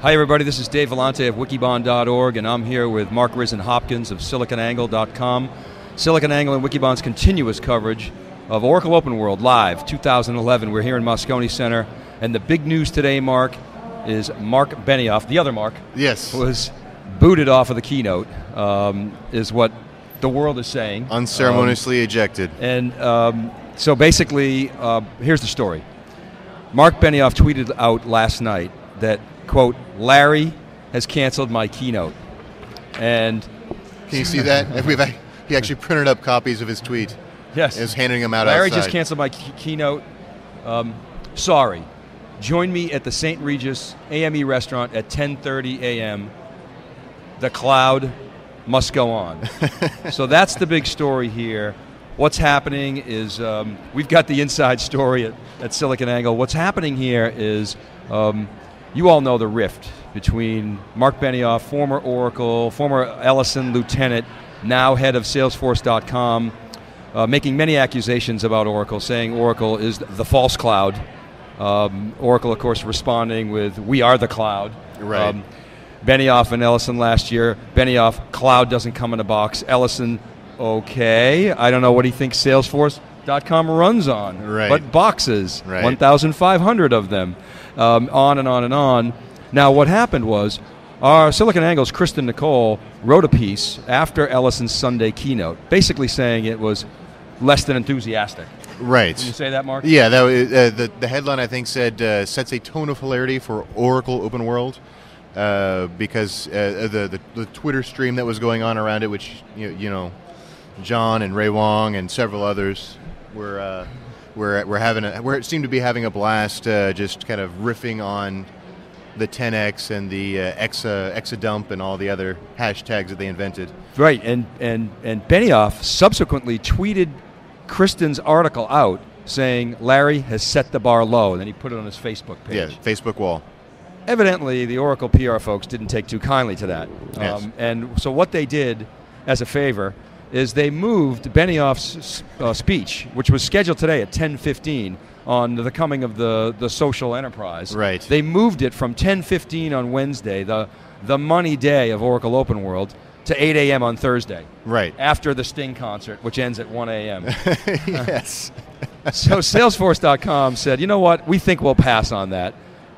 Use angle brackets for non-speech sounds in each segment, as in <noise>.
Hi, everybody. This is Dave Vellante of Wikibon.org, and I'm here with Mark Rizzn Hopkins of SiliconAngle.com. SiliconAngle and Wikibon's continuous coverage of Oracle Open World Live 2011. We're here in Moscone Center, and the big news today, Mark, is Marc Benioff, the other Mark, Yes. was booted off of the keynote, um, is what the world is saying. Unceremoniously ejected. And um, so basically, uh, here's the story. Marc Benioff tweeted out last night that, quote, Larry has canceled my keynote. And Can you see that? We've, he actually printed up copies of his tweet yes, and is handing them out Larry outside. just canceled my key- keynote. Um, sorry. Join me at the St. Regis AME restaurant at 10:30 a.m. The cloud must go on. <laughs> so that's the big story here. What's happening is um, we've got the inside story at, at SiliconANGLE. What's happening here is um, you all know the rift between Marc Benioff, former Oracle, former Ellison lieutenant, now head of Salesforce.com, uh, making many accusations about Oracle, saying Oracle is the false cloud. Um, Oracle, of course, responding with "We are the cloud." Right. Um, Benioff and Ellison last year. Benioff, cloud doesn't come in a box. Ellison, okay. I don't know what he thinks Salesforce.com runs on, Right. but boxes, Right. 1,500 of them, um, on and on and on. Now, what happened was our Silicon Angles, Kristen Nicole, wrote a piece after Ellison's Sunday keynote, basically saying it was less than enthusiastic. Right. Can you say that, Mark? Yeah, that uh, the, the headline I think said uh, sets a tone of hilarity for Oracle Open World uh, because uh, the, the the Twitter stream that was going on around it, which you, you know, John and Ray Wang and several others were uh, were were having a where it seemed to be having a blast, uh, just kind of riffing on the 10x and the uh, exa exadump and all the other hashtags that they invented. Right, and and and Benioff subsequently tweeted Kristen's article out saying Larry has set the bar low, and then he put it on his Facebook page. Yeah, Facebook wall. Evidently, the Oracle PR folks didn't take too kindly to that, Yes. Um, and so what they did, as a favor, is they moved Benioff's uh, speech, which was scheduled today at 10:15 on the coming of the the social enterprise. Right. They moved it from 10:15 on Wednesday, the the money day of Oracle Open World, to 8 a.m. on Thursday Right. after the Sting concert, which ends at 1 a.m. <laughs> yes. <laughs> so Salesforce.com said, you know what, we think we'll pass on that.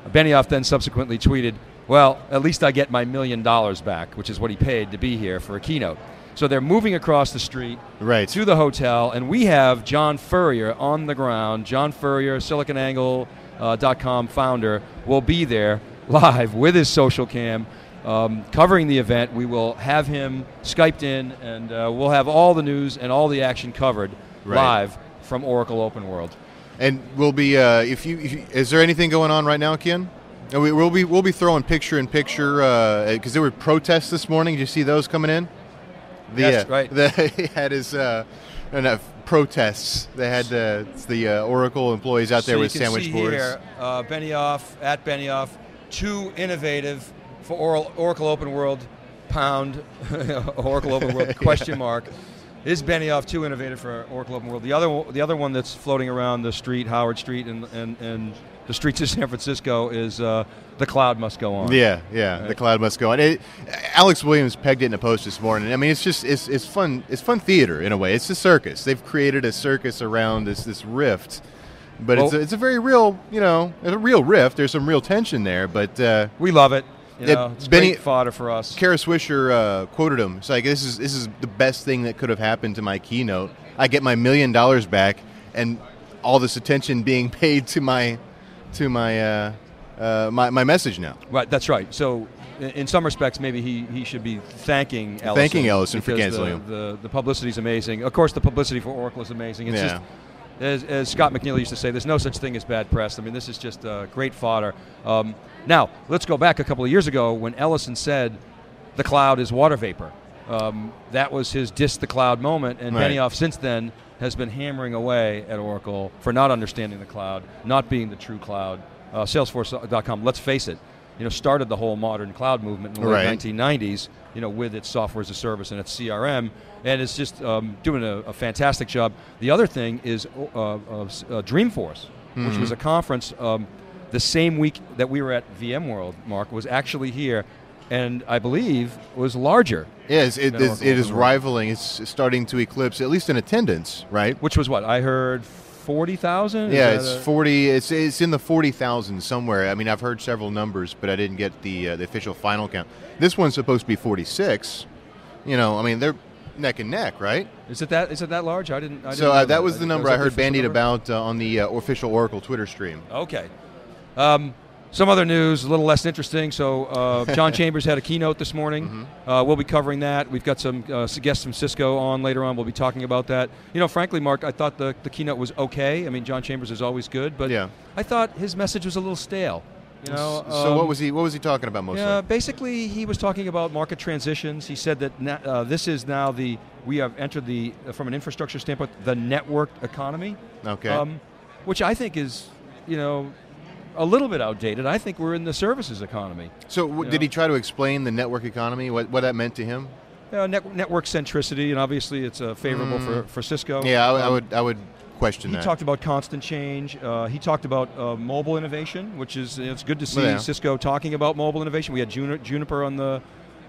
Benioff then subsequently tweeted, well, at least I get my million dollars back, which is what he paid to be here for a keynote. So they're moving across the street Right. to the hotel, and we have John Furrier on the ground. John Furrier, SiliconAngle.com founder, will be there live with his social cam. Um, covering the event, we will have him Skyped in, and uh, we'll have all the news and all the action covered Right. live from Oracle Open World. And we'll be. Uh, if, you, if you, is there anything going on right now, Ken? Uh, We, we'll be. We'll be throwing picture in picture because there were protests this morning. Did you see those coming in? The, Yes, uh, right. <laughs> The, he had his. Uh, no, no, protests. They had uh, the uh, Oracle employees out there so with you can sandwich see boards. Here, uh, Benioff at Benioff, too innovative for Oral, Oracle Open World. Pound <laughs> Oracle Open World <laughs> question mark. Is Benioff too innovative for Oracle Open World? The other one- the other one that's floating around the street, Howard Street, and and, and the streets of San Francisco is uh, the cloud must go on. Yeah, yeah. The cloud must go on. It, Alex Williams pegged it in a post this morning. I mean, it's just it's, it's fun. It's fun theater in a way. It's a circus. They've created a circus around this this rift, but it's a, it's a very real you know it's a real rift. There's some real tension there, but. Uh, We love it. You Yeah, know, it's Benny- fodder for us. Kara Swisher uh, quoted him. It's like this is this is the best thing that could have happened to my keynote. I get my million dollars back, and all this attention being <laughs> paid to my to my uh, uh, my, my message now. Right, that's right. So, in, in some respects, maybe he, he should be thanking Ellison. Thanking Ellison for canceling the, him. The, the publicity is amazing. Of course, the publicity for Oracle is amazing. It's Yeah. just, as, as Scott McNealy used to say, there's no such thing as bad press. I mean, this is just uh, great fodder. Um, now, let's go back a couple of years ago when Ellison said the cloud is water vapor. Um, that was his diss the cloud moment, and Right. Benioff since then has been hammering away at Oracle for not understanding the cloud, not being the true cloud. Uh, Salesforce.com, let's face it, you know, started the whole modern cloud movement in the Right. late 1990s, you know, with its software as a service and its CRM, and it's just um, doing a, a fantastic job. The other thing is uh, uh, uh, Dreamforce, which was a conference um, the same week that we were at VMworld, Mark, was actually here, and I believe was larger. Yes, it is. It is rivaling. It's starting to eclipse, at least in attendance, right? Which was what I heard, forty thousand. Yeah, it's forty. It's it's in the forty thousand somewhere. I mean, I've heard several numbers, but I didn't get the uh, the official final count. This one's supposed to be forty six. You know, I mean, they're neck and neck, right? Is it that? Is it that large? I didn't. I didn't so uh, that was the number that I heard bandied number? about uh, on the uh, official Oracle Twitter stream. Okay. Um, some other news, a little less interesting. So, uh, <laughs> John Chambers had a keynote this morning. Mm-hmm. Uh, we'll be covering that. We've got some uh, guests from Cisco on later on. We'll be talking about that. You know, frankly, Mark, I thought the, the keynote was okay. I mean, John Chambers is always good, but Yeah. I thought his message was a little stale. You know, so what um, was he? What was he talking about mostly? yeah, basically, he was talking about market transitions. He said that na- uh, this is now the we have entered the from an infrastructure standpoint the networked economy. Okay. Um, which I think is, you know, a little bit outdated. I think we're in the services economy. so w- did know. he try to explain the network economy? What what that meant to him? Uh, net- network centricity, and obviously it's uh, favorable for, for Cisco. Mm. Yeah, I, I Um, would I would question that. He that. talked about constant change. Uh, he talked about uh, mobile innovation, which is it's good to see Yeah. Cisco talking about mobile innovation. We had Juni- Juniper on the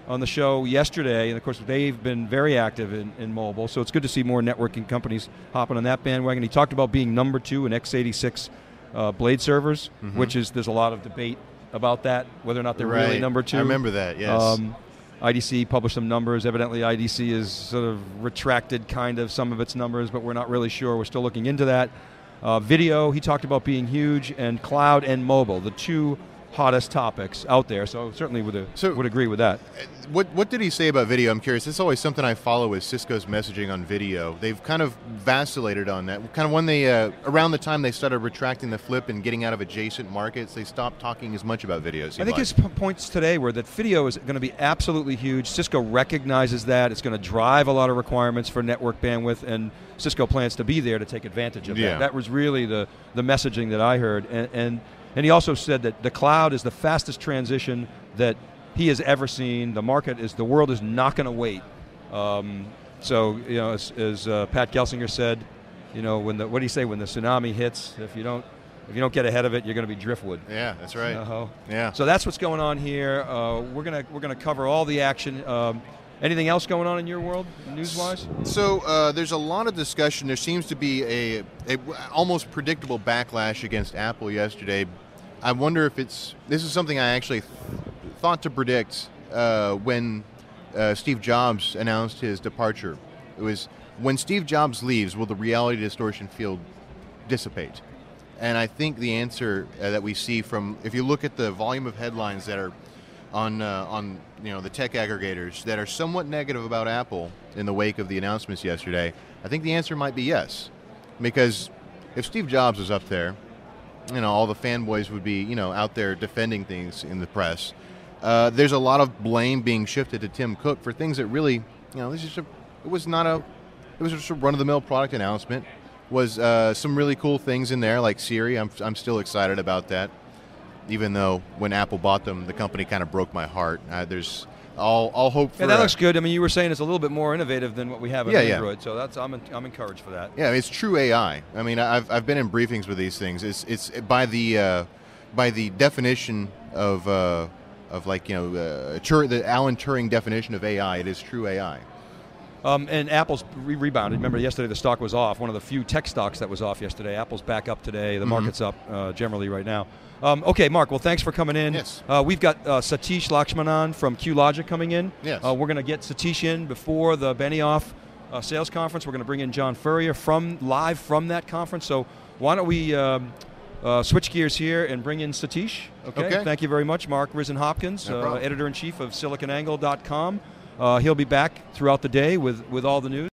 on the show yesterday, and of course they've been very active in, in mobile. So it's good to see more networking companies hopping on that bandwagon. He talked about being number two in x86 uh, blade servers, Mm-hmm. which is there's a lot of debate about that whether or not they're really number two. I remember that. Yes. Um, IDC published some numbers. Evidently, IDC is sort of retracted kind of some of its numbers, but we're not really sure. We're still looking into that. Uh, video, he talked about being huge, and cloud and mobile, the two hottest topics out there. So certainly would uh, So- would agree with that. What what did he say about video? I'm curious. It's always something I follow is Cisco's messaging on video. They've kind of vacillated on that. Kind of when they uh, around the time they started retracting the flip and getting out of adjacent markets, they stopped talking as much about video. it I think like. his points today were that video is going to be absolutely huge. Cisco recognizes that. It's going to drive a lot of requirements for network bandwidth, and Cisco plans to be there to take advantage of Yeah. that. That was really the, the messaging that I heard. And, and, and he also said that the cloud is the fastest transition that he has ever seen. The market is, the world is not going to wait. Um, so, you know, as, as uh, Pat Gelsinger said, you know, when the, what do you say, when the tsunami hits, if you don't, if you don't get ahead of it, you're going to be driftwood. yeah, that's right. Uh-huh. Yeah. So that's what's going on here. Uh, we're gonna we're gonna cover all the action. Um, anything else going on in your world, news-wise? So uh, there's a lot of discussion. There seems to be a, a almost predictable backlash against Apple yesterday. I wonder if it's this is something I actually th- thought to predict uh, when uh, Steve Jobs announced his departure. It was when Steve Jobs leaves, will the reality distortion field dissipate? And I think the answer uh, that we see from if you look at the volume of headlines that are on uh, on you know the tech aggregators that are somewhat negative about Apple in the wake of the announcements yesterday, I think the answer might be yes, because if Steve Jobs is up there, you know all the fanboys would be you know out there defending things in the press. Uh, there's a lot of blame being shifted to Tim Cook for things that really you know this is a, it was not a it was just a run of the mill product announcement. Was uh, some really cool things in there like Siri. I'm I'm still excited about that even though when Apple bought them, the company kind of broke my heart. Uh, there's all all hope for. Yeah, that looks good. I mean, you were saying it's a little bit more innovative than what we have in Yeah, yeah. Android, so that's I'm I'm encouraged for that. yeah, it's true AI. I mean, I've, I've been in briefings with these things. It's it's by the uh, by the definition of uh, of like you know uh, Tur- the Alan Turing definition of AI. It is true AI. Um, and Apple's re- rebounded. Remember, yesterday the stock was off. One of the few tech stocks that was off yesterday. Apple's back up today. Mm-hmm. The market's up uh, generally right now. Um, okay, Mark. Well, thanks for coming in. Yes. Uh, we've got uh, Satish Lakshmanan from QLogic coming in. Yes. Uh, we're going to get Satish in before the Benioff uh, sales conference. We're going to bring in John Furrier from live from that conference. So why don't we um, uh, switch gears here and bring in Satish? Okay. Okay. Thank you very much, Mark Rizzn Hopkins, No uh, editor in chief of SiliconAngle.com. Uh, he'll be back throughout the day with, with all the news.